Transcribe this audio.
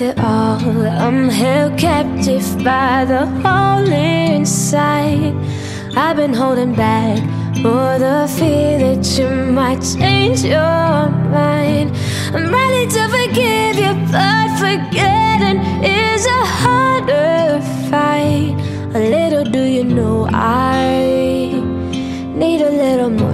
It all, I'm held captive by the hole inside. I've been holding back for the fear that you might change your mind. I'm ready to forgive you, but forgetting is a harder fight. A little do you know I need a little more.